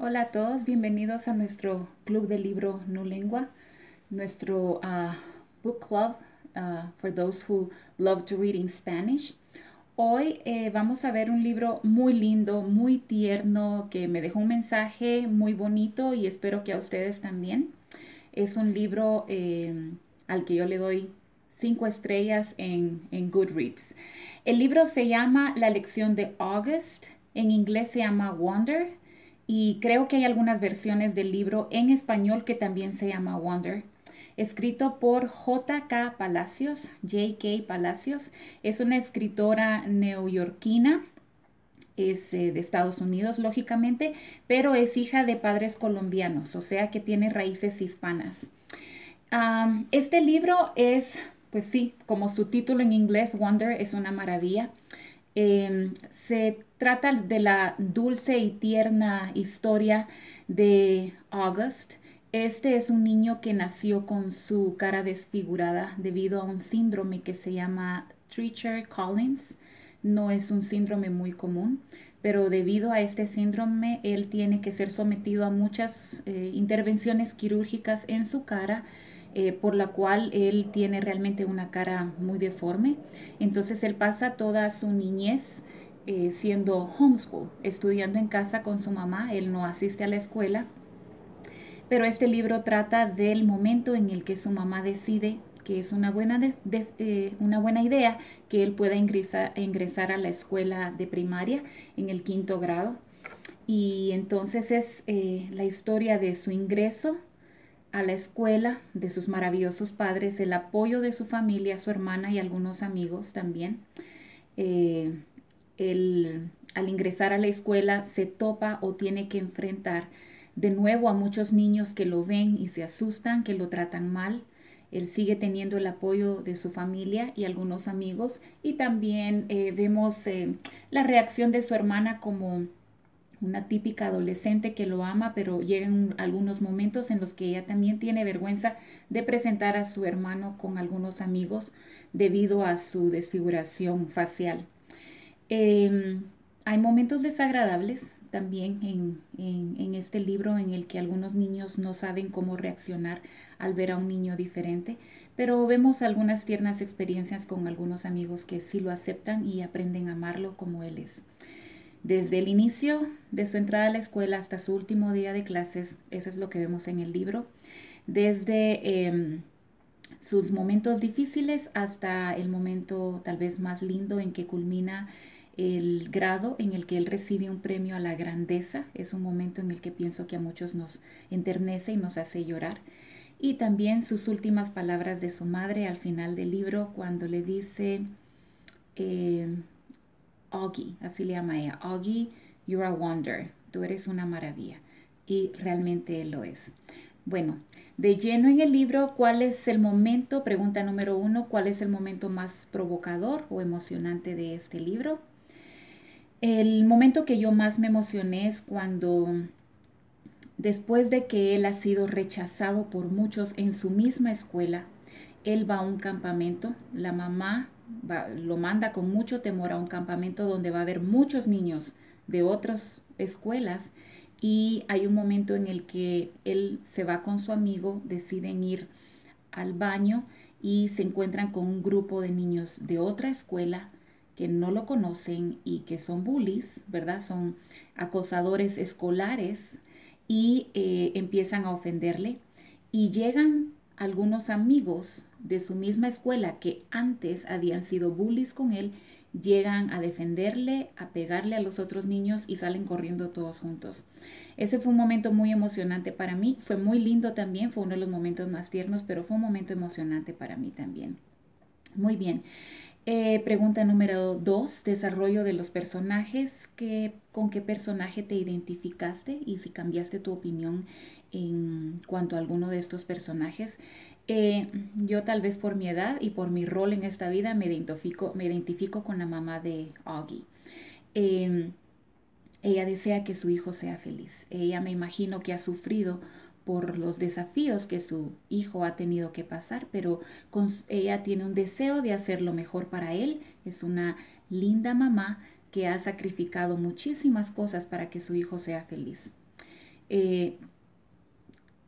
Hola a todos, bienvenidos a nuestro club de libro No Lengua, nuestro uh, book club uh, for those who love to read in Spanish. Hoy eh, vamos a ver un libro muy lindo, muy tierno, que me dejó un mensaje muy bonito y espero que a ustedes también. Es un libro eh, al que yo le doy cinco estrellas en, en Goodreads. El libro se llama La lección de August, en inglés se llama Wonder y creo que hay algunas versiones del libro en español que también se llama Wonder escrito por J.K. Palacios, J.K. Palacios. Es una escritora neoyorquina, es eh, de Estados Unidos, lógicamente, pero es hija de padres colombianos, o sea que tiene raíces hispanas. este libro es, pues sí, como su título en inglés, Wonder, es una maravilla. Em, se trata de la dulce y tierna historia de August, este es un niño que nació con su cara desfigurada debido a un síndrome que se llama Treacher Collins. No es un síndrome muy común, pero debido a este síndrome él tiene que ser sometido a muchas eh, intervenciones quirúrgicas en su cara. Eh, por la cual él tiene realmente una cara muy deforme. Entonces él pasa toda su niñez eh, siendo homeschool, estudiando en casa con su mamá. Él no asiste a la escuela pero este libro trata del momento en el que su mamá decide que es una buena, eh, una buena idea que él pueda ingresar, ingresar, a la escuela de primaria en el quinto grado. Y entonces es eh, la historia de su ingreso a la escuela, de sus maravillosos padres, el apoyo de su familia, su hermana y algunos amigos también. Eh, al ingresar a la escuela se topa o tiene que enfrentar de nuevo a muchos niños que lo ven y se asustan, que lo tratan mal. Él sigue teniendo el apoyo de su familia y algunos amigos y también eh, vemos eh, la reacción de su hermana como una típica adolescente que lo ama, pero llegan algunos momentos en los que ella también tiene vergüenza de presentar a su hermano con algunos amigos debido a su desfiguración facial. Em, hay momentos desagradables, también en, este libro en el que algunos niños no saben cómo reaccionar al ver a un niño diferente, pero vemos algunas tiernas experiencias con algunos amigos que sí lo aceptan y aprenden a amarlo como él es. Desde el inicio de su entrada a la escuela hasta su último día de clases, eso es lo que vemos en el libro, desde em, sus momentos difíciles hasta el momento tal vez más lindo en que culmina el grado en el que él recibe un premio a la grandeza. Es un momento en el que pienso que a muchos nos enternece y nos hace llorar. Y también sus últimas palabras de su madre al final del libro cuando le dice, eh, Augie, así le llama ella, Augie, you're a wonder, tú eres una maravilla. Y realmente él lo es. Bueno, de lleno en el libro, ¿cuál es el momento? Pregunta número uno, ¿cuál es el momento más provocador o emocionante de este libro? El momento que yo más me emocioné es cuando después de que él ha sido rechazado por muchos en su misma escuela, él va a un campamento, la mamá lo manda con mucho temor a un campamento donde va a haber muchos niños de otras escuelas y hay un momento en el que él se va con su amigo, deciden ir al baño y se encuentran con un grupo de niños de otra escuela que no lo conocen y que son bullies, ¿verdad? Son acosadores escolares y eh, empiezan a ofenderle. Y llegan algunos amigos de su misma escuela que antes habían sido bullies con él, llegan a defenderle, a pegarle a los otros niños y salen corriendo todos juntos. Ese fue un momento muy emocionante para mí, fue muy lindo también, fue uno de los momentos más tiernos, pero fue un momento emocionante para mí también. Muy bien. Eh, pregunta número dos, desarrollo de los personajes. ¿Con qué personaje te identificaste y si cambiaste tu opinión en cuanto a alguno de estos personajes? Eh, yo tal vez por mi edad y por mi rol en esta vida me identifico, me identifico con la mamá de Augie. Em, ella desea que su hijo sea feliz. Ella me imagino que ha sufrido por los desafíos que su hijo ha tenido que pasar, pero con, ella tiene un deseo de hacer lo mejor para él. Es una linda mamá que ha sacrificado muchísimas cosas para que su hijo sea feliz. Eh,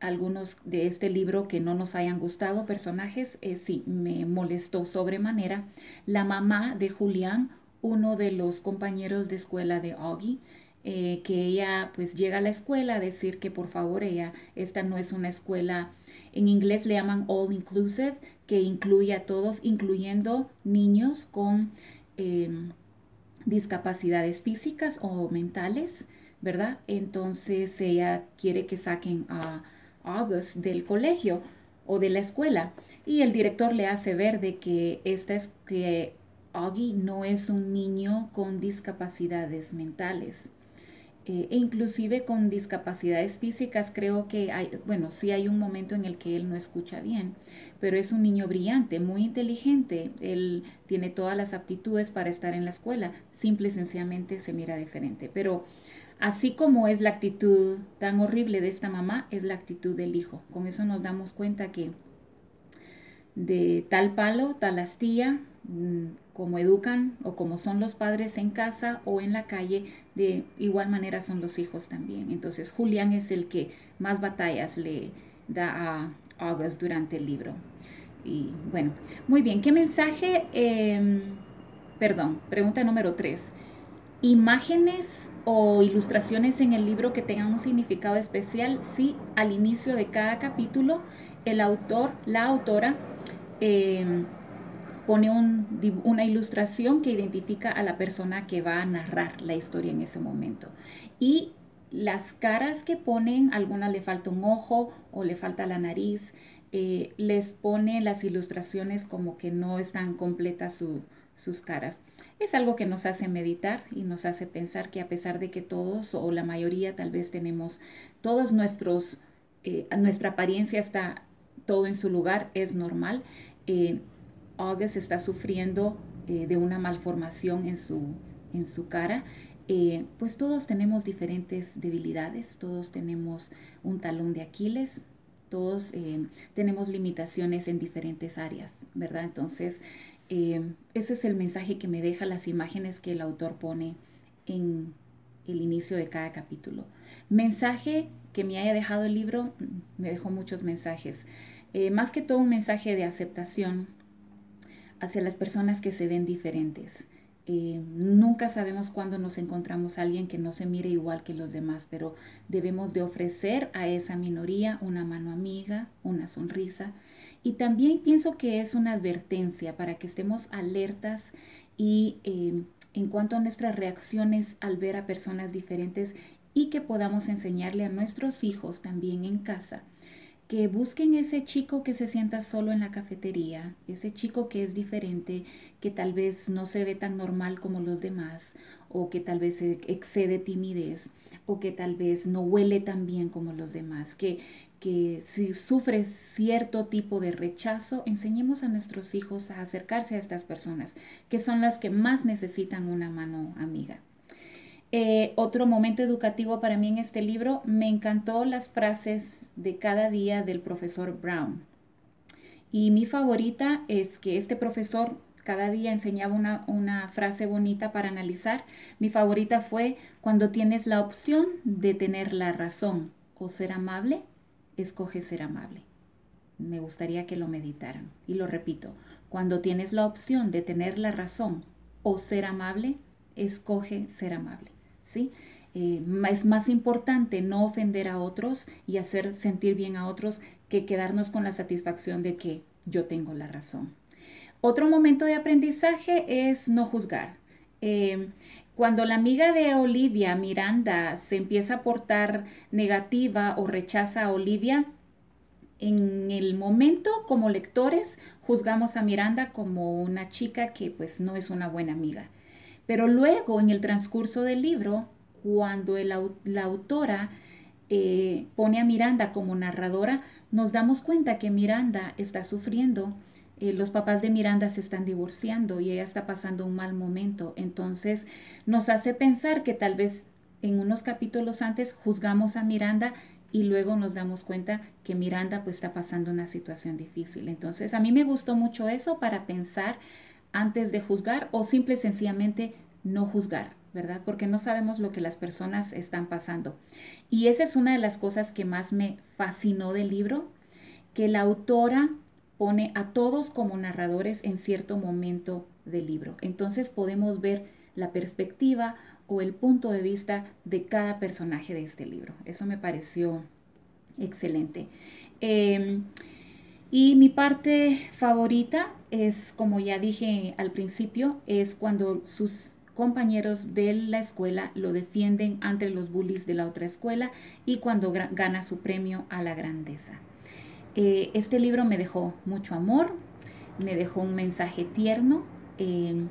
algunos de este libro que no nos hayan gustado, personajes, eh, sí, me molestó sobremanera. La mamá de Julián, uno de los compañeros de escuela de Augie, eh, que ella pues llega a la escuela a decir que por favor ella, esta no es una escuela, en inglés le llaman all inclusive, que incluye a todos, incluyendo niños con em, discapacidades físicas o mentales, ¿verdad? Entonces ella quiere que saquen a August del colegio o de la escuela y el director le hace ver de que esta es que Augie no es un niño con discapacidades mentales. Eh, e inclusive con discapacidades físicas creo que hay, bueno, sí hay un momento en el que él no escucha bien, pero es un niño brillante, muy inteligente, él tiene todas las aptitudes para estar en la escuela, simple y sencillamente se mira diferente, pero Así como es la actitud tan horrible de esta mamá, es la actitud del hijo. Con eso nos damos cuenta que de tal palo, tal astilla, mm, como educan o como son los padres en casa o en la calle, de igual manera son los hijos también. Entonces Julián es el que más batallas le da a August durante el libro. Y bueno, muy bien, ¿qué mensaje? Em, perdón, pregunta número tres. Imágenes o ilustraciones en el libro que tengan un significado especial si al inicio de cada capítulo el autor, la autora, em, pone una ilustración que identifica a la persona que va a narrar la historia en ese momento. Y las caras que ponen, alguna le falta un ojo o le falta la nariz, eh, les pone las ilustraciones como que no están completas sus caras es algo que nos hace meditar y nos hace pensar que a pesar de que todos o la mayoría tal vez tenemos todos nuestros, eh, nuestra apariencia está todo en su lugar, es normal. Eh, August está sufriendo eh, de una malformación en su, en su cara. Eh, pues todos tenemos diferentes debilidades, todos tenemos un talón de Aquiles, todos tenemos limitaciones en diferentes áreas, ¿verdad? Entonces, eh, ese es el mensaje que me deja las imágenes que el autor pone en el inicio de cada capítulo. Mensaje que me haya dejado el libro, me dejó muchos mensajes. Eh, más que todo un mensaje de aceptación hacia las personas que se ven diferentes. Eh, nunca sabemos cuándo nos encontramos a alguien que no se mire igual que los demás, pero debemos de ofrecer a esa minoría una mano amiga, una sonrisa y también pienso que es una advertencia para que estemos alertas y em, en cuanto a nuestras reacciones al ver a personas diferentes y que podamos enseñarle a nuestros hijos también en casa que busquen ese chico que se sienta solo en la cafetería, ese chico que es diferente, que tal vez no se ve tan normal como los demás, o que tal vez excede timidez, o que tal vez no huele tan bien como los demás, que, que si sufre cierto tipo de rechazo, enseñemos a nuestros hijos a acercarse a estas personas, que son las que más necesitan una mano amiga. Eh, otro momento educativo para mí en este libro, me encantó las frases de cada día del profesor Brown. Y mi favorita es que este profesor cada día enseñaba una, una, frase bonita para analizar. Mi favorita fue cuando tienes la opción de tener la razón o ser amable escoge ser amable. Me gustaría que lo meditaran. Y lo repito, cuando tienes la opción de tener la razón o ser amable, escoge ser amable. Eh, es más importante no ofender a otros y hacer sentir bien a otros que quedarnos con la satisfacción de que yo tengo la razón. Otro momento de aprendizaje es no juzgar. Eh, cuando la amiga de Olivia, Miranda, se empieza a portar negativa o rechaza a Olivia, en el momento como lectores juzgamos a Miranda como una chica que pues no es una buena amiga. Pero luego en el transcurso del libro, cuando la autora eh, pone a Miranda como narradora, nos damos cuenta que Miranda está sufriendo eh, los papás de Miranda se están divorciando y ella está pasando un mal momento. Entonces nos hace pensar que tal vez en unos capítulos antes juzgamos a Miranda y luego nos damos cuenta que Miranda pues está pasando una situación difícil. Entonces a mí me gustó mucho eso para pensar antes de juzgar o simple y sencillamente no juzgar, ¿verdad? Porque no sabemos lo que las personas están pasando. Y esa es una de las cosas que más me fascinó del libro, que la autora pone a todos como narradores en cierto momento del libro. Entonces podemos ver la perspectiva o el punto de vista de cada personaje de este libro. Eso me pareció excelente. Em, y mi parte favorita es, como ya dije al principio, es cuando sus compañeros de la escuela lo defienden ante los bullies de la otra escuela y cuando gana su premio a la grandeza. Eh, este libro me dejó mucho amor, me dejó un mensaje tierno em,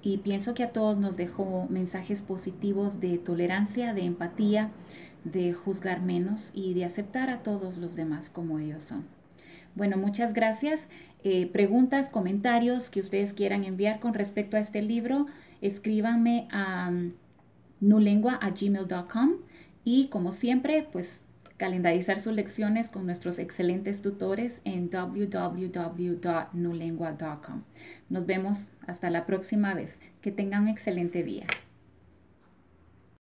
y pienso que a todos nos dejó mensajes positivos de tolerancia, de empatía, de juzgar menos y de aceptar a todos los demás como ellos son. Bueno, muchas gracias. Eh, preguntas, comentarios que ustedes quieran enviar con respecto a este libro, escríbanme a um, nulengua.gmail.com y como siempre, pues calendarizar sus lecciones con nuestros excelentes tutores en www.nulengua.com. Nos vemos hasta la próxima vez. Que tengan un excelente día.